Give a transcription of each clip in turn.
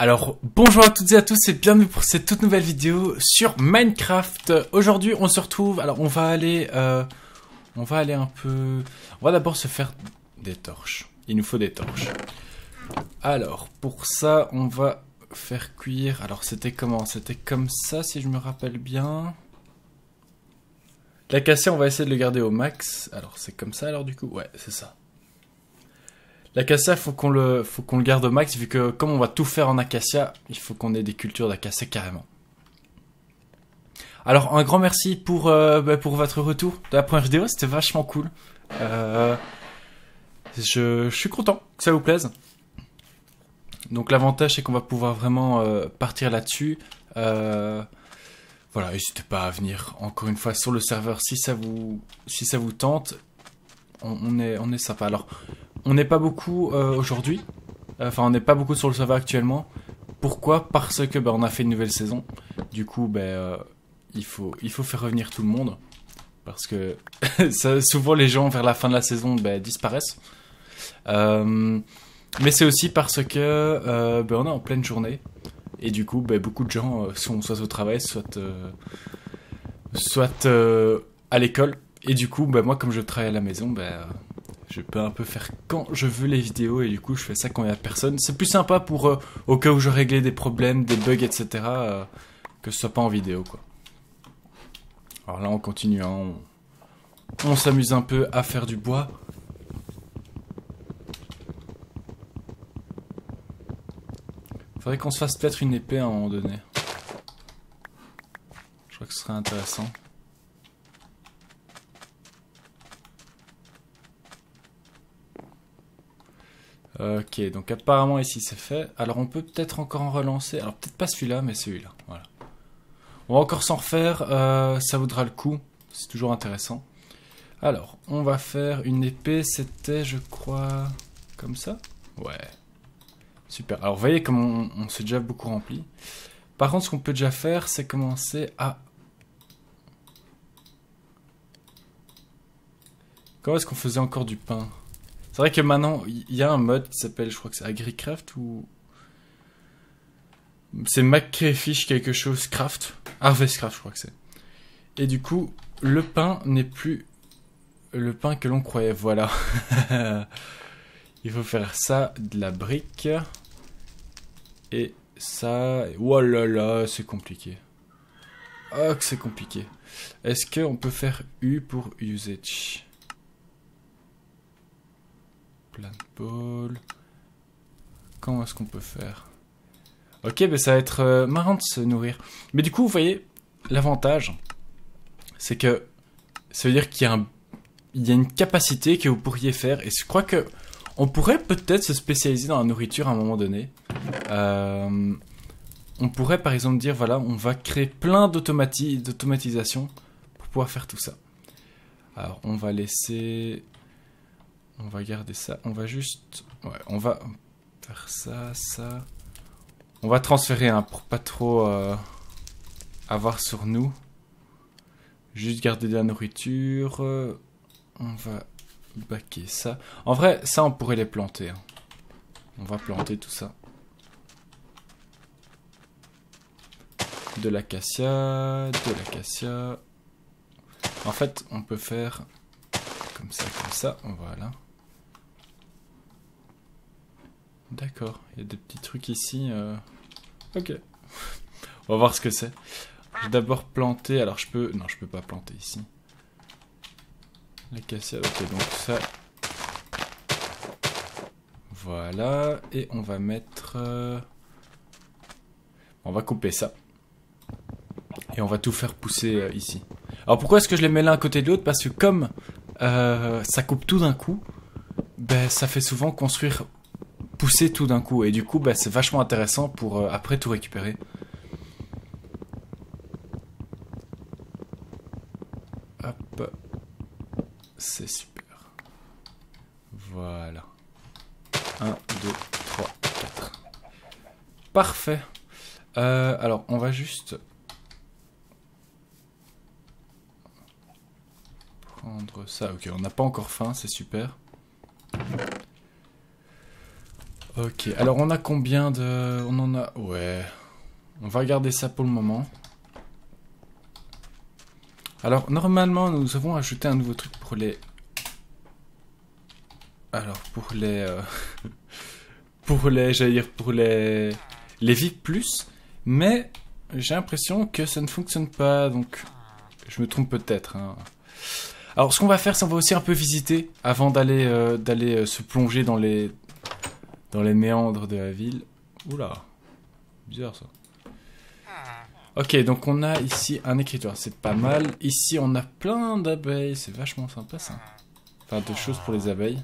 Alors bonjour à toutes et à tous et bienvenue pour cette toute nouvelle vidéo sur Minecraft. Aujourd'hui on se retrouve, alors on va aller, euh, on va aller un peu, on va d'abord se faire des torches. Il nous faut des torches. Alors pour ça on va faire cuire, alors c'était comment? C'était comme ça si je me rappelle bien. L'acacia on va essayer de le garder au max. Alors c'est comme ça alors du coup? Ouais c'est ça. L'acacia, faut qu'on le, faut qu'on le garde au max, vu que comme on va tout faire en acacia, il faut qu'on ait des cultures d'acacia carrément. Alors un grand merci pour, euh, bah, pour votre retour de la première vidéo, c'était vachement cool. Euh, je, suis content que ça vous plaise. Donc l'avantage c'est qu'on va pouvoir vraiment euh, partir là-dessus. voilà, n'hésitez pas à venir encore une fois sur le serveur si ça vous, si ça vous tente. On, on est, on est sympa. Alors on n'est pas beaucoup euh, aujourd'hui. Enfin, on n'est pas beaucoup sur le serveur actuellement. Pourquoi? Parce que bah, on a fait une nouvelle saison. Du coup, bah, euh, il, faut, faire revenir tout le monde. Parce que souvent les gens vers la fin de la saison bah, disparaissent. Euh, mais c'est aussi parce que on est en pleine journée. Et du coup, beaucoup de gens sont soit au travail, soit, soit à l'école. Et du coup, moi comme je travaille à la maison, je peux un peu faire quand je veux les vidéos et du coup je fais ça quand il n'y a personne. C'est plus sympa pour euh, au cas où je réglais des problèmes, des bugs, etc. Euh, que ce soit pas en vidéo quoi. Alors là on continue, hein, on, s'amuse un peu à faire du bois. Faudrait qu'on se fasse peut-être une épée à un moment donné. Je crois que ce serait intéressant. Ok, donc apparemment ici c'est fait. Alors on peut peut-être encore en relancer. Alors peut-être pas celui-là, mais celui-là. Voilà. On va encore s'en refaire. Euh, ça vaudra le coup. C'est toujours intéressant. Alors, on va faire une épée. C'était, je crois, comme ça. Ouais. Super. Alors vous voyez comme on, on s'est déjà beaucoup rempli. Par contre, ce qu'on peut déjà faire, c'est commencer à... Comment est-ce qu'on faisait encore du pain? C'est vrai que maintenant, il y a un mode qui s'appelle, je crois que c'est AgriCraft ou. C'est Macrayfish quelque chose craft. Harvestcraft, je crois que c'est. Et du coup, le pain n'est plus le pain que l'on croyait. Voilà. il faut faire ça, de la brique. Et ça. Oh là là, c'est compliqué. Oh, que c'est compliqué. Est-ce qu'on peut faire U pour usage? Plein Comment est-ce qu'on peut faire? Ok, ben ça va être euh, marrant de se nourrir. Mais du coup, vous voyez, l'avantage, c'est que ça veut dire qu'il y, a il y a une capacité que vous pourriez faire. Et je crois que on pourrait peut-être se spécialiser dans la nourriture à un moment donné. Euh, on pourrait par exemple dire, voilà, on va créer plein d'automatisation pour pouvoir faire tout ça. Alors, on va laisser on va garder ça. On va juste... Ouais, on va faire ça, ça. On va transférer hein, pour pas trop euh, avoir sur nous. Juste garder de la nourriture. on va baquer ça. En vrai, ça on pourrait les planter. Hein. On va planter tout ça. De l'acacia, de l'acacia. En fait, on peut faire comme ça, comme ça. Voilà. D'accord, il y a des petits trucs ici. Euh. Ok. On va voir ce que c'est. Je vais d'abord planter. Alors je peux... Non, je peux pas planter ici. L'acacia. Ok, donc ça... Voilà. Et on va mettre... Euh, on va couper ça. Et on va tout faire pousser euh, ici. Alors pourquoi est-ce que je les mets l'un à côté de l'autre? Parce que comme ça coupe tout d'un coup, ben, ça fait souvent construire pousser tout d'un coup. Et du coup, bah, c'est vachement intéressant pour euh, après tout récupérer. Hop. C'est super. Voilà. 1, 2, 3, 4. Parfait. Euh, alors, on va juste... Prendre ça. Ok, on n'a pas encore faim, c'est super. Ok, alors on a combien de... On en a... Ouais. On va garder ça pour le moment. Alors, normalement, nous avons ajouté un nouveau truc pour les... Alors, pour les... Euh, pour les... J'allais dire pour les... Les VIP plus. Mais, j'ai l'impression que ça ne fonctionne pas, donc... Je me trompe peut-être. Hein. Alors, ce qu'on va faire, c'est qu'on va aussi un peu visiter avant d'aller euh, d'aller euh, se plonger dans les dans les méandres de la ville. Oula, bizarre ça. Ok, donc on a ici un écritoire, c'est pas mal. Ici, on a plein d'abeilles, c'est vachement sympa ça. Enfin, de choses pour les abeilles.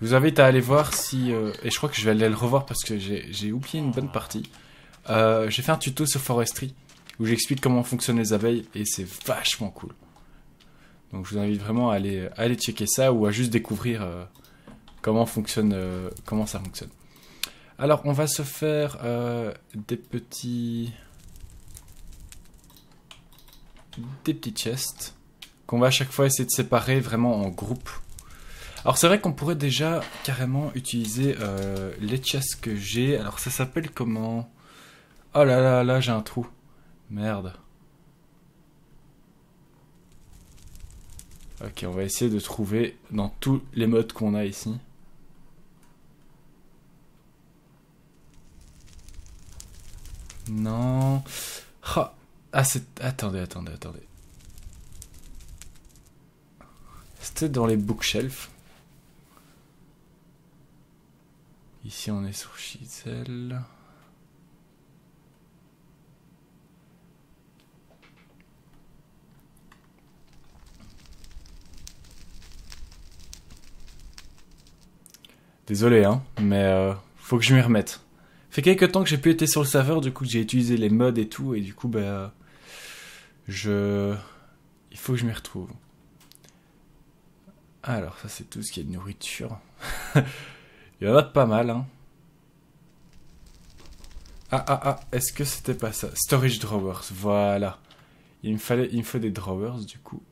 Je vous invite à aller voir si... Euh, et je crois que je vais aller le revoir parce que j'ai oublié une bonne partie. Euh, j'ai fait un tuto sur Forestry où j'explique comment fonctionnent les abeilles et c'est vachement cool. Donc je vous invite vraiment à aller, checker ça ou à juste découvrir euh, comment fonctionne, comment ça fonctionne. Alors, on va se faire euh, des petits... Des petits chests qu'on va à chaque fois essayer de séparer vraiment en groupe. Alors c'est vrai qu'on pourrait déjà carrément utiliser euh, les chests que j'ai. Alors ça s'appelle comment? Oh là là, là j'ai un trou. Merde. Ok, on va essayer de trouver dans tous les modes qu'on a ici. Non. Ah, c'est... Attendez, attendez, attendez. C'était dans les bookshelves. Ici, on est sur Shizel. Désolé, hein, mais euh, faut que je m'y remette fait quelques temps que j'ai pu être sur le serveur, du coup j'ai utilisé les mods et tout, et du coup bah je... Il faut que je m'y retrouve. Alors ça c'est tout ce qui est de nourriture. Il y en a pas mal hein. Ah ah ah, est-ce que c'était pas ça? Storage drawers, voilà. Il me fallait, il me faut des drawers du coup.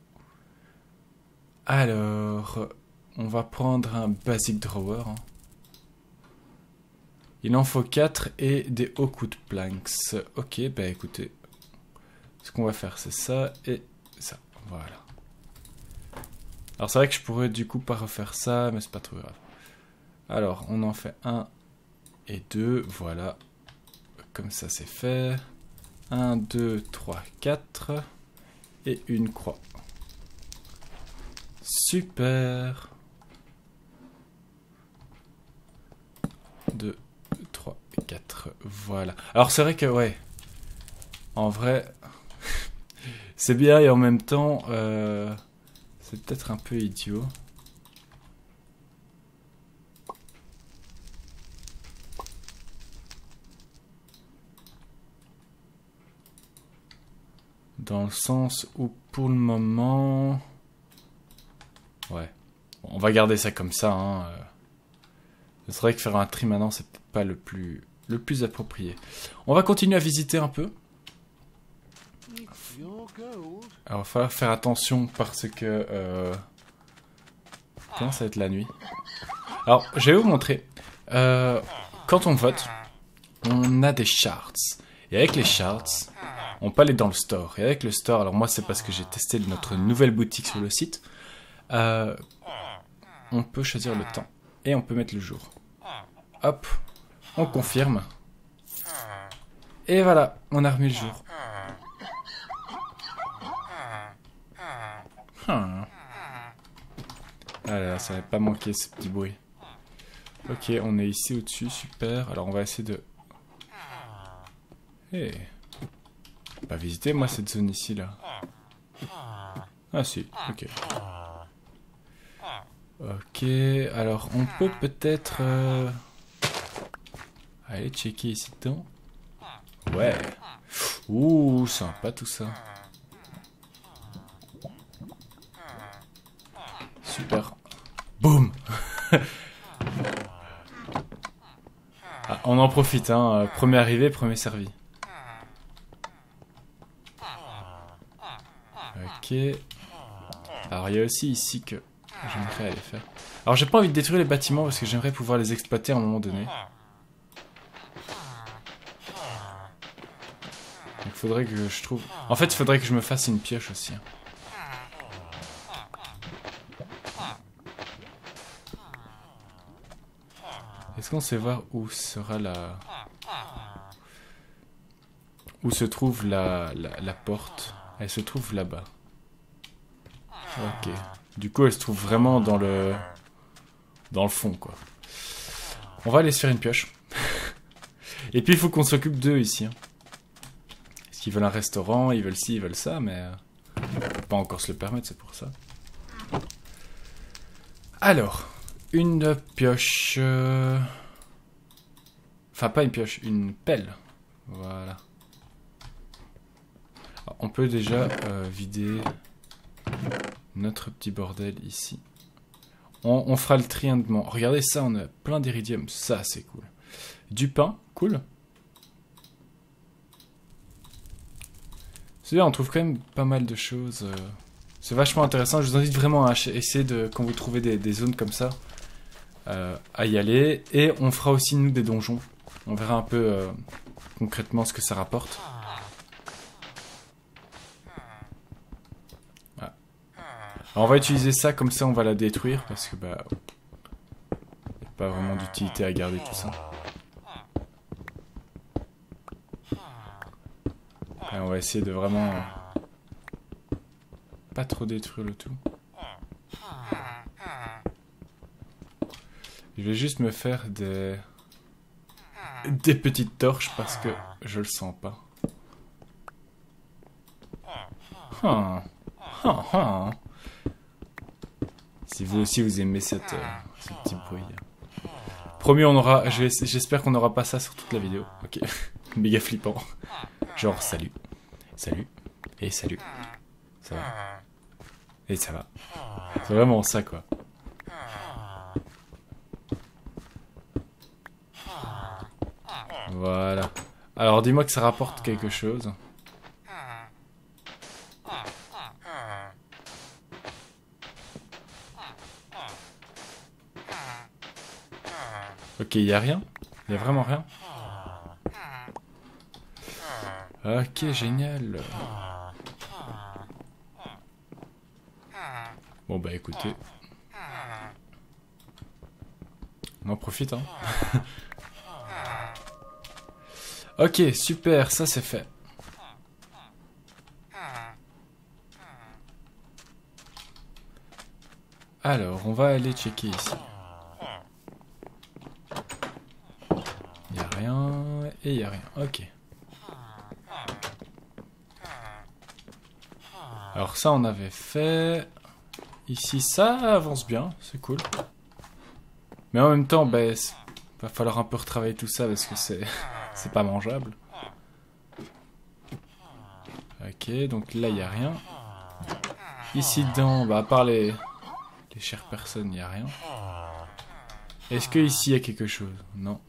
Alors, on va prendre un basic drawer. Hein. Il en faut 4 et des hauts coups de planks. Ok, bah écoutez. Ce qu'on va faire, c'est ça et ça. Voilà. Alors c'est vrai que je pourrais du coup pas refaire ça, mais c'est pas trop grave. Alors, on en fait un et deux. Voilà. Comme ça, c'est fait. 1, 2, 3, 4. Et une croix. Super 2, 3, 4, voilà. Alors c'est vrai que, ouais, en vrai, c'est bien et en même temps, euh, c'est peut-être un peu idiot. Dans le sens où pour le moment... Ouais. on va garder ça comme ça. Hein. Euh. C'est vrai que faire un tri maintenant, c'est pas le plus, le plus approprié. On va continuer à visiter un peu. Alors, il va falloir faire attention parce que... Euh... ça va être la nuit? Alors, je vais vous montrer. Euh, quand on vote, on a des charts. Et avec les charts, on peut aller dans le store. Et avec le store, alors moi c'est parce que j'ai testé notre nouvelle boutique sur le site, euh, on peut choisir le temps. Et on peut mettre le jour. Hop, on confirme. Et voilà, on a remis le jour. Hmm. Ah ça va pas manquer ce petit bruit. Ok, on est ici au-dessus, super. Alors on va essayer de... Eh. Pas visiter moi cette zone ici là. Ah si, ok. Ok, alors on peut peut-être... Euh, Allez, checker ici dedans. Ouais. Ouh, sympa tout ça. Super. Boum ah, On en profite, hein. Premier arrivé, premier servi. Ok. Alors, il y a aussi ici que... j'aimerais aller faire. Alors j'ai pas envie de détruire les bâtiments parce que j'aimerais pouvoir les exploiter à un moment donné. Faudrait que je trouve... En fait, faudrait que je me fasse une pioche aussi. hein. Est-ce qu'on sait voir où sera la... Où se trouve la, la, la porte? Elle se trouve là-bas. Ok. Du coup, elle se trouve vraiment dans le... Dans le fond, quoi. On va aller se faire une pioche. Et puis, il faut qu'on s'occupe d'eux ici. hein. Qu'ils veulent un restaurant, ils veulent ci, ils veulent ça, mais... on peut pas encore se le permettre, c'est pour ça. Alors, une pioche... euh, Enfin, pas une pioche, une pelle. Voilà. On peut déjà euh, vider notre petit bordel ici. On, fera le triindement. Regardez ça, on a plein d'iridium. Ça, c'est cool. Du pain, cool. Bien, on trouve quand même pas mal de choses. euh, C'est vachement intéressant. Je vous invite vraiment à essayer de, quand vous trouvez des, zones comme ça, euh, à y aller. Et on fera aussi, nous, des donjons. On verra un peu euh, concrètement ce que ça rapporte. Alors on va utiliser ça, comme ça on va la détruire, parce que bah... a pas vraiment d'utilité à garder tout ça. Et on va essayer de vraiment... Pas trop détruire le tout. Je vais juste me faire des... Des petites torches parce que je le sens pas. Ah. Ah, ah. Si vous aussi vous aimez cette, euh, ce petit bruit. Promis, on aura. J'espère qu'on n'aura pas ça sur toute la vidéo. Ok. Méga flippant. Genre salut, salut et salut. Ça va. Et ça va. C'est vraiment ça quoi. Voilà. Alors dis-moi que ça rapporte quelque chose. Ok, il y a rien? Il a vraiment rien? Ok, génial. Bon bah écoutez. On en profite hein. ok, super, ça c'est fait. Alors, on va aller checker ici. Il a rien et il a rien. Ok. Alors ça on avait fait. Ici ça avance bien, c'est cool. Mais en même temps, ben, va falloir un peu retravailler tout ça parce que c'est c'est pas mangeable. Ok, donc là il y a rien. Ici dedans, bah à part les les chères personnes, il y a rien. Est-ce que ici il y a quelque chose? Non.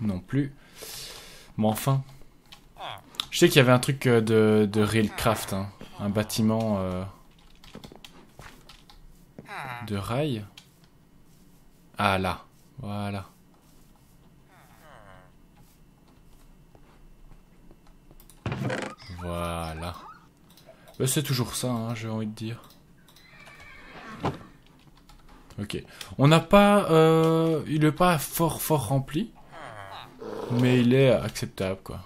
Non plus. Mais enfin. Je sais qu'il y avait un truc euh, de, de Railcraft, hein. un bâtiment euh, de rail. Ah là, voilà. Voilà. Bah, c'est toujours ça, hein, j'ai envie de dire. Ok. On n'a pas... euh, il est pas fort fort rempli. Mais il est acceptable, quoi.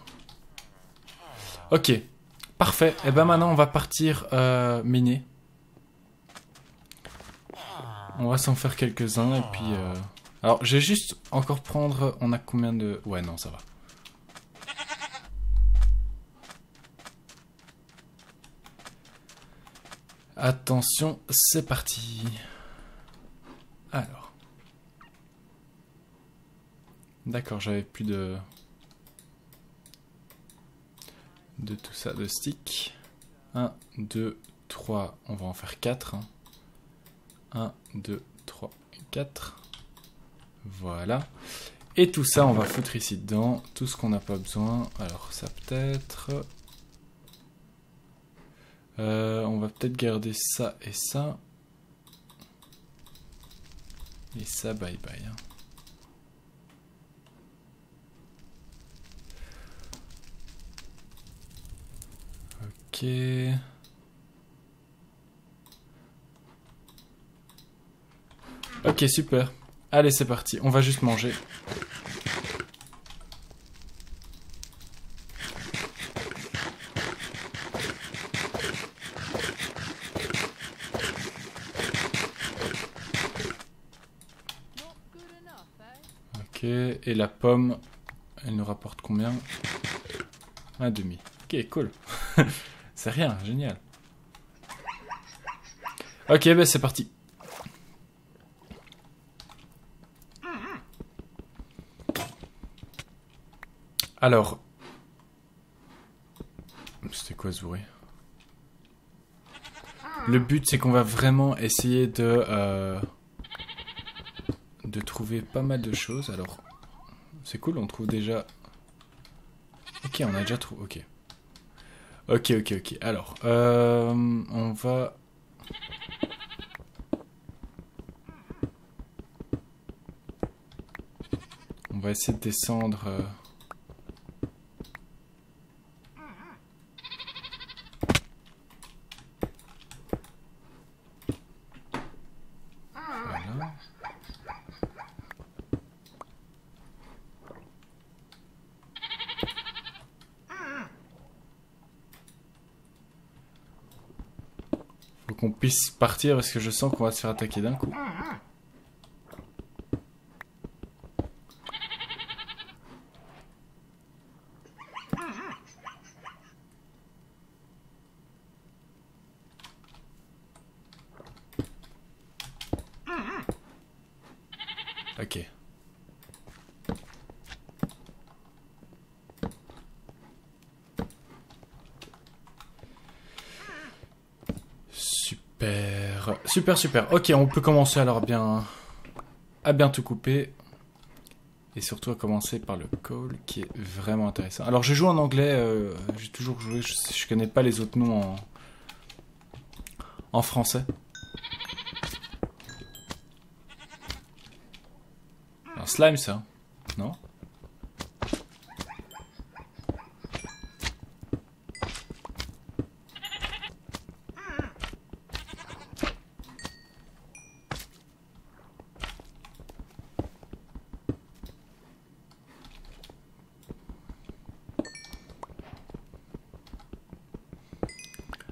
Ok. Parfait. Et ben maintenant, on va partir euh, miner. On va s'en faire quelques-uns et puis... euh, Alors, je vais juste encore prendre... On a combien de... Ouais, non, ça va. Attention, c'est parti. Alors. D'accord, j'avais plus de... De tout ça, de stick. 1, 2, 3, on va en faire 4. 1, 2, 3, 4. Voilà. Et tout ça, on va foutre ici dedans. Tout ce qu'on n'a pas besoin. Alors, ça peut-être... Euh, on va peut-être garder ça et ça. Et ça, bye bye. hein. Ok. Ok, super. Allez, c'est parti. On va juste manger. Ok, et la pomme, elle nous rapporte combien? Un demi. Ok, cool. c'est rien, génial. Ok, ben c'est parti. Alors. C'était quoi ce bruit? Le but, c'est qu'on va vraiment essayer de... euh, de trouver pas mal de choses. Alors, c'est cool, on trouve déjà... Ok, on a déjà trouvé... Ok. Ok, ok, ok. Alors, euh, on va... On va essayer de descendre... euh, Voilà. Faut qu'on partir parce que je sens qu'on va se faire attaquer d'un coup. Super. Super. Ok, on peut commencer alors bien... à bien tout couper. Et surtout à commencer par le call qui est vraiment intéressant. Alors je joue en anglais, euh, j'ai toujours joué, je, je connais pas les autres noms en, en français. Un slime ça Non?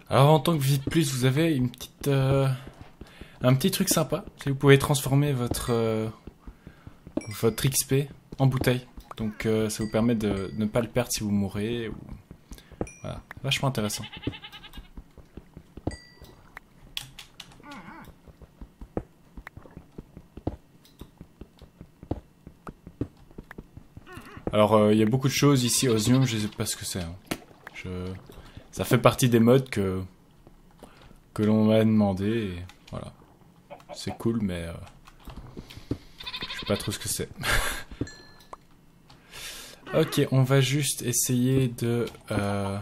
Alors en tant que visite plus, vous avez une petite, euh, un petit truc sympa. Vous pouvez transformer votre euh, votre XP en bouteille. Donc euh, ça vous permet de ne pas le perdre si vous mourrez. Ou... Voilà, vachement intéressant. Alors euh, il y a beaucoup de choses ici, Osium, je sais pas ce que c'est. hein. Je... Ça fait partie des modes que que l'on m'a demandé et voilà. C'est cool mais euh, je sais pas trop ce que c'est. ok, on va juste essayer de euh,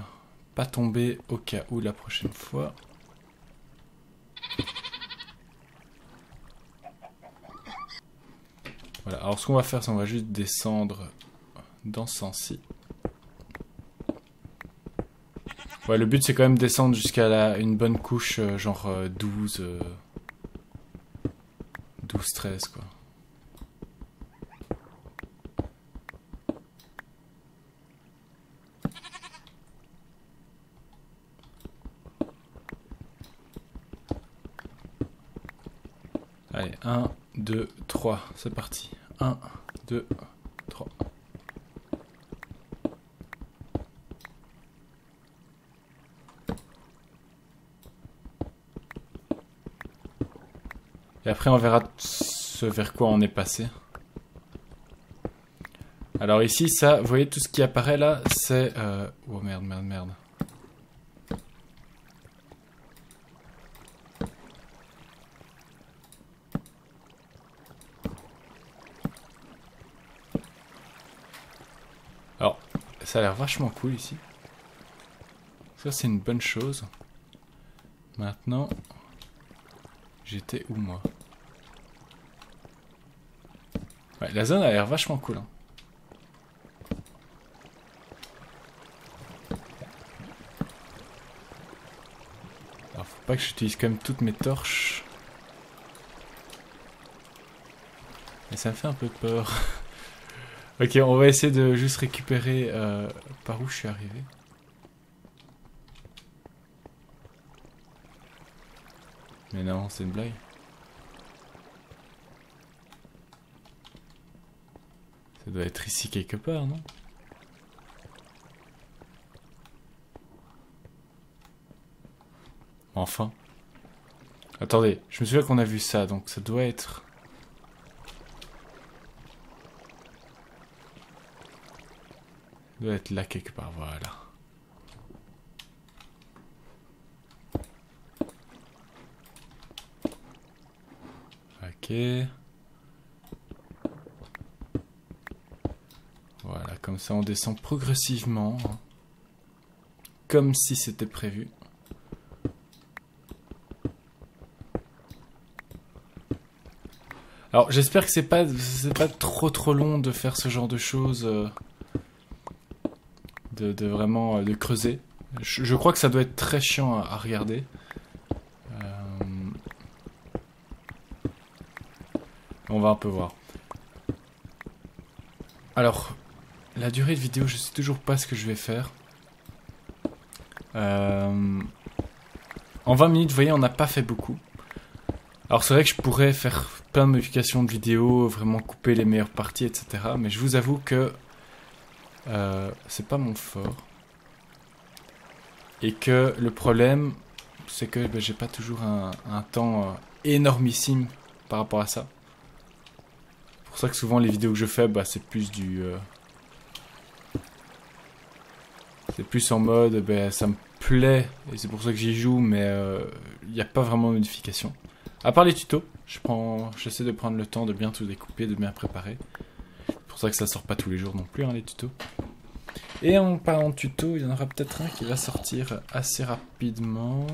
pas tomber au cas où la prochaine fois. Voilà, alors ce qu'on va faire, c'est on va juste descendre dans ce sens-ci. Ouais, le but c'est quand même descendre jusqu'à la, une bonne couche, euh, genre euh, 12, euh, 12, 13 quoi. Allez, 1, 2, 3, c'est parti. 1, 2, 3. Et après, on verra ce vers quoi on est passé. Alors ici, ça, vous voyez tout ce qui apparaît là, c'est... Euh... Oh merde, merde, merde. Alors, ça a l'air vachement cool ici. Ça, c'est une bonne chose. Maintenant, j'étais où moi? La zone a l'air vachement cool. hein. Alors, faut pas que j'utilise quand même toutes mes torches. Mais ça me fait un peu peur. ok, on va essayer de juste récupérer euh, par où je suis arrivé. Mais non, c'est une blague. Ça doit être ici quelque part, non? Enfin. Attendez, je me souviens qu'on a vu ça, donc ça doit être... Ça doit être là quelque part, voilà. Ok. Voilà, ça on descend progressivement. hein. Comme si c'était prévu. Alors j'espère que c'est pas pas trop trop long de faire ce genre de choses, euh, de, vraiment euh, de creuser. Je, crois que ça doit être très chiant à, à regarder. Euh, On va un peu voir. Alors, la durée de vidéo, je sais toujours pas ce que je vais faire. Euh, En 20 minutes, vous voyez, on n'a pas fait beaucoup. Alors c'est vrai que je pourrais faire plein de modifications de vidéo, vraiment couper les meilleures parties, etc. Mais je vous avoue que euh, c'est pas mon fort. Et que le problème, c'est que ben, j'ai pas toujours un, temps euh, énormissime par rapport à ça. C'est pour ça que souvent les vidéos que je fais, bah, c'est plus du... c'est plus en mode, ben, ça me plaît, et c'est pour ça que j'y joue, mais il n'y a pas vraiment de modification. À part les tutos, je j'essaie de prendre le temps de bien tout découper, de bien préparer. C'est pour ça que ça sort pas tous les jours non plus, hein, les tutos. Et en parlant de tutos, il y en aura peut-être un qui va sortir assez rapidement.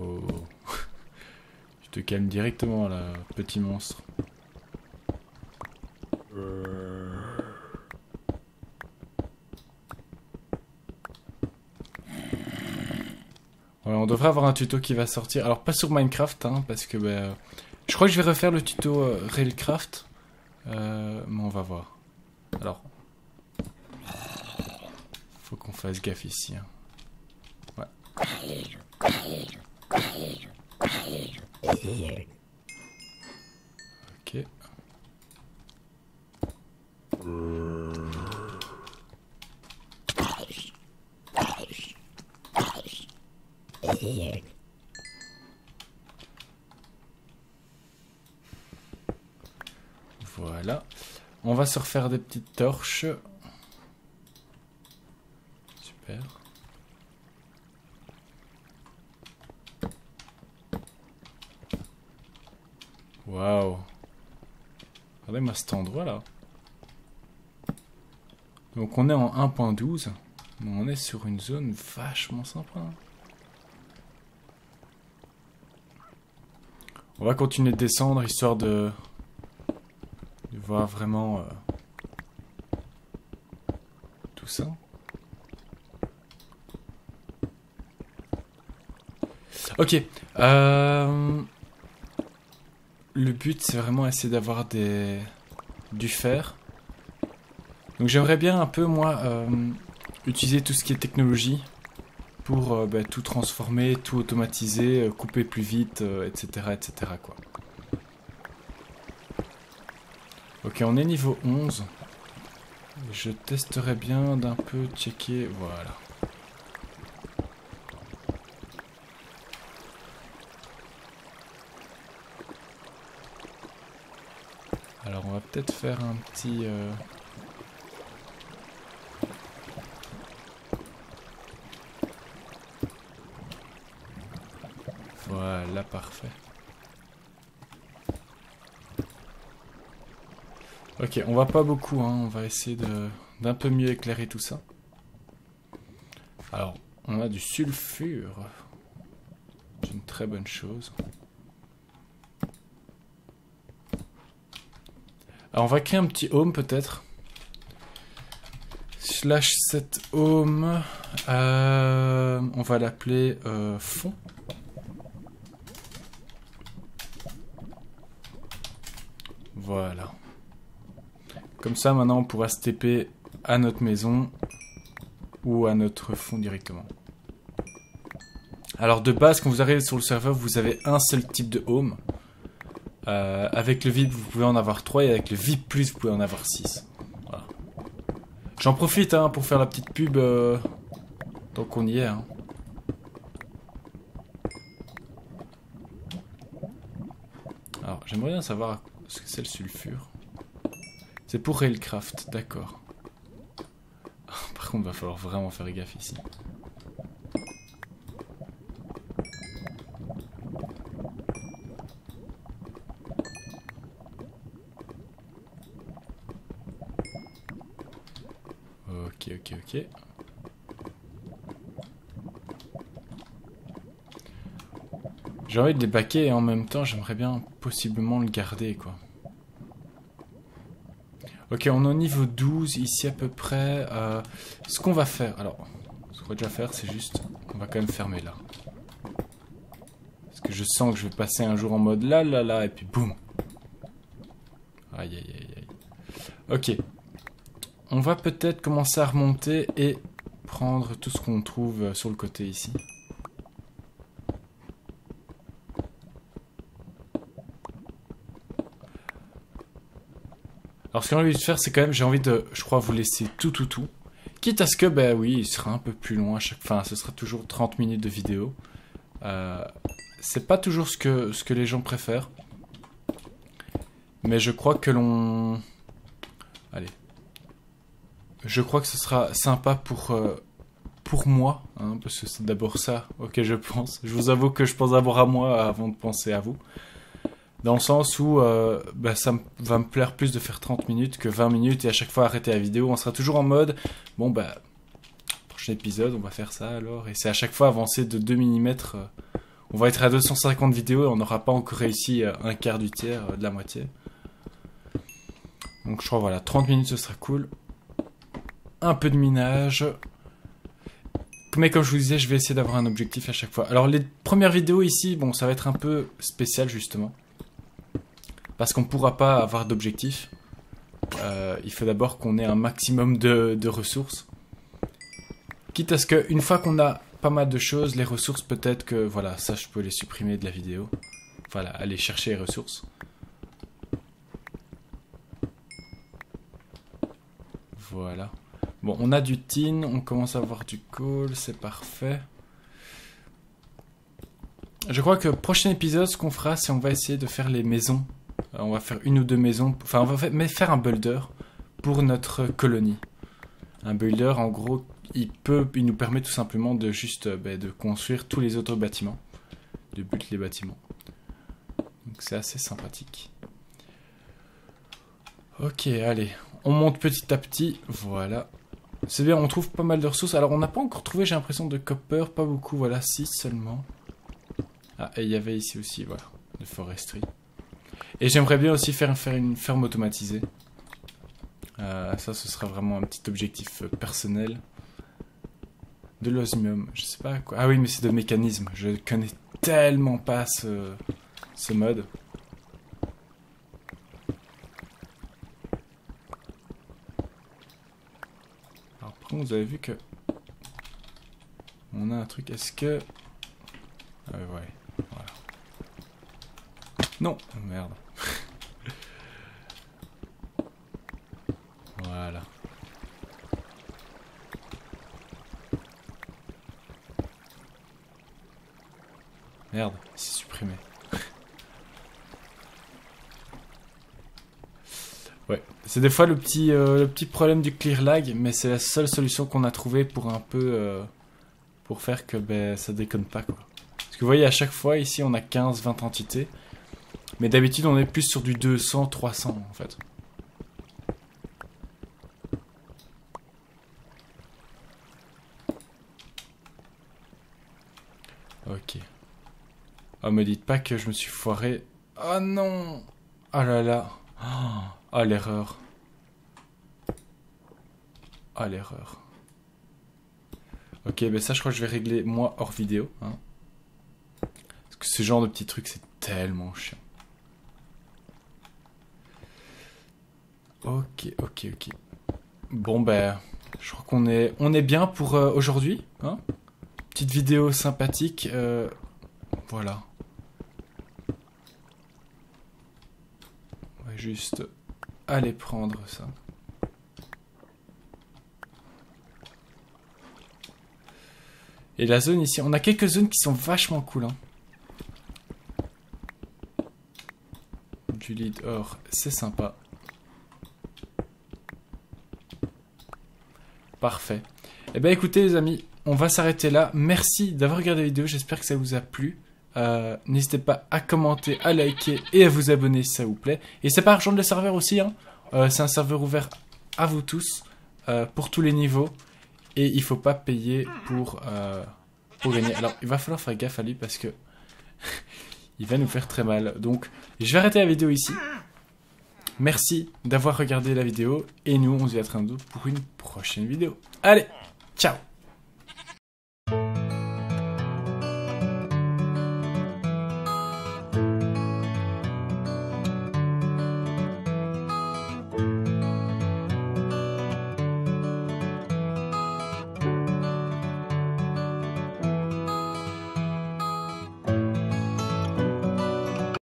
Oh. Je te calme directement là, petit monstre. Ouais, on devrait avoir un tuto qui va sortir. Alors pas sur Minecraft, hein, parce que ben, je crois que je vais refaire le tuto euh, Railcraft, Euh, mais on va voir. Alors, faut qu'on fasse gaffe ici. hein. Ok. Voilà. On va se refaire des petites torches. Super. Waouh. Regardez-moi cet endroit là. Donc on est en 1.12. mais On est sur une zone vachement sympa. On va continuer de descendre histoire de, de voir vraiment euh, tout ça. Ok. euh, le but c'est vraiment essayer d'avoir des du fer. Donc j'aimerais bien un peu moi euh, utiliser tout ce qui est technologie pour euh, bah, tout transformer, tout automatiser, euh, couper plus vite, etc., etc. Quoi. Ok, on est niveau 11. Je testerai bien d'un peu checker. Voilà. Alors on va peut-être faire un petit... euh, Voilà, parfait. Ok, on va pas beaucoup, hein. on va essayer d'un peu mieux éclairer tout ça. Alors, on a du sulfure. C'est une très bonne chose. Alors, on va créer un petit home peut-être. Slash set home. Euh, on va l'appeler euh, fond. Voilà. Comme ça, maintenant, on pourra se TP à notre maison ou à notre fond directement. Alors de base, quand vous arrivez sur le serveur, vous avez un seul type de home. Euh, avec le VIP, vous pouvez en avoir 3 et avec le VIP+, vous pouvez en avoir 6. Voilà. J'en profite hein, pour faire la petite pub euh, tant qu'on y est. Hein. Alors, j'aimerais bien savoir ce que c'est le sulfure. C'est pour Railcraft, d'accord. Par contre, va falloir vraiment faire gaffe ici. J'ai envie de les baquer et en même temps j'aimerais bien possiblement le garder quoi. Ok, on est au niveau 12 ici à peu près. Euh, ce qu'on va faire, alors, ce qu'on va déjà faire c'est juste, on va quand même fermer là. Parce que je sens que je vais passer un jour en mode là là là et puis boum. Aïe aïe aïe aïe. Ok. On va peut-être commencer à remonter et prendre tout ce qu'on trouve sur le côté ici. Alors ce que j'ai envie de faire, c'est quand même, j'ai envie de, je crois, vous laisser tout, tout, tout. Quitte à ce que, ben oui, il sera un peu plus loin à chaque Enfin, ce sera toujours 30 minutes de vidéo. Euh, c'est pas toujours ce que, ce que les gens préfèrent. Mais je crois que l'on... Je crois que ce sera sympa pour, euh, pour moi, hein, parce que c'est d'abord ça auquel je pense. Je vous avoue que je pense d'abord à moi avant de penser à vous. Dans le sens où euh, bah, ça va me plaire plus de faire 30 minutes que 20 minutes et à chaque fois arrêter la vidéo. On sera toujours en mode, bon bah, prochain épisode, on va faire ça alors. Et c'est à chaque fois avancer de 2 mm. on va être à 250 vidéos et on n'aura pas encore réussi euh, un quart du tiers, euh, de la moitié. Donc je crois voilà, 30 minutes ce sera cool. Un peu de minage. Mais comme je vous disais, je vais essayer d'avoir un objectif à chaque fois. Alors les premières vidéos ici, bon, ça va être un peu spécial justement parce qu'on ne pourra pas avoir d'objectif. Euh, il faut d'abord qu'on ait un maximum de, ressources. Quitte à ce qu'une fois qu'on a pas mal de choses, les ressources peut-être que, voilà, ça je peux les supprimer de la vidéo. Voilà, aller chercher les ressources. Voilà. Bon, on a du tin, on commence à avoir du coal, c'est parfait. Je crois que prochain épisode, ce qu'on fera, c'est on va essayer de faire les maisons euh, on va faire une ou deux maisons. Enfin, on va faire un builder pour notre colonie. Un builder, en gros, il peut, il nous permet tout simplement de juste euh, ben, de construire tous les autres bâtiments, de buter les bâtiments. Donc c'est assez sympathique. Ok, allez, on monte petit à petit. Voilà. C'est bien, on trouve pas mal de ressources. Alors on n'a pas encore trouvé, j'ai l'impression, de copper, pas beaucoup. Voilà, 6 seulement. Ah, et il y avait ici aussi, voilà, de foresterie. Et j'aimerais bien aussi faire, faire une ferme automatisée. Euh, ça, ce sera vraiment un petit objectif euh, personnel. De l'osmium, je sais pas quoi. Ah oui, mais c'est de mécanisme. Je connais tellement pas ce, ce mode. Vous avez vu que. On a un truc. Est-ce que. Ah ouais. Non, oh, merde. C'est des fois le petit, euh, le petit problème du clear lag, mais c'est la seule solution qu'on a trouvée pour un peu. Euh, pour faire que ben, ça déconne pas. Quoi. Parce que vous voyez, à chaque fois, ici, on a 15-20 entités. Mais d'habitude, on est plus sur du 200-300 en fait. Ok. Oh, me dites pas que je me suis foiré. Oh non Oh là là Oh, l'erreur. Oh, l'erreur. Ok, ben ça, je crois que je vais régler moi hors vidéo. Hein. Parce que ce genre de petits trucs, c'est tellement chiant. Ok, ok, ok. Bon, ben, je crois qu'on est, on est bien pour euh, aujourd'hui. Hein Petite vidéo sympathique. euh, voilà. On va juste aller prendre ça. Et la zone ici, on a quelques zones qui sont vachement cool. Hein. Du lead or, c'est sympa. Parfait. Eh bien écoutez les amis, on va s'arrêter là. Merci d'avoir regardé la vidéo, j'espère que ça vous a plu. Euh, N'hésitez pas à commenter, à liker et à vous abonner si ça vous plaît. Et c'est pas rejoindre le serveur aussi, hein. Euh, c'est un serveur ouvert à vous tous, euh, pour tous les niveaux. Et il faut pas payer pour, pour gagner. Alors il va falloir faire gaffe à lui parce que il va nous faire très mal. Donc je vais arrêter la vidéo ici. Merci d'avoir regardé la vidéo et nous on se dit à très bientôt pour une prochaine vidéo. Allez, ciao